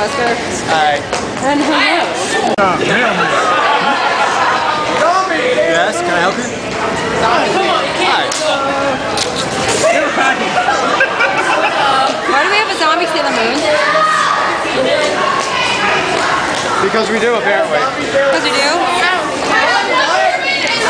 Wesker. Hi. And who knows? Yes, can I help you? Hi. Why do we have a zombie Sailor Moon? Because we do, apparently. Because we do?